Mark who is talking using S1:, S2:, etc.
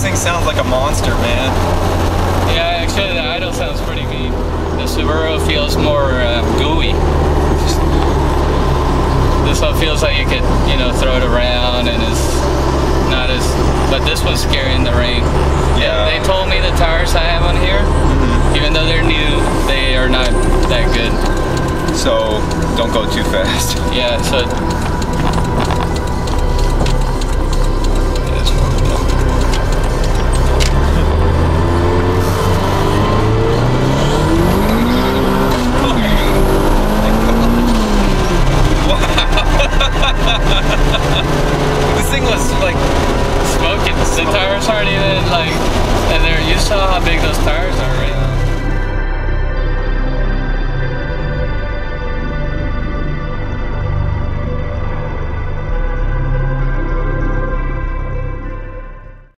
S1: this thing sounds like a monster, man.
S2: Yeah, actually the idle sounds pretty mean. The Subaru feels more uh, gooey. This one feels like you could, you know, throw it around and it's not as. But this one's scary in the rain.
S1: Yeah. They told
S2: me the tires I have on here, even though they're new, they are not that good.
S1: So don't go too fast.
S2: Yeah, so
S1: this thing was like
S2: smoking. The tires aren't even like, and there You saw how big those tires.